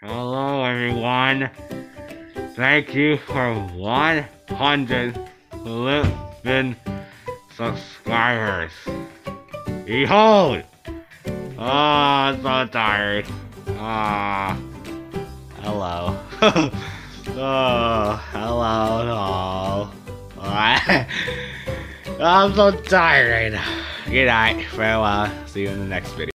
Hello, everyone. Thank you for 100 living subscribers. Behold! Oh, ah, so tired. Ah. hello. oh, hello, no. I'm so tired right now. Good night. Farewell. See you in the next video.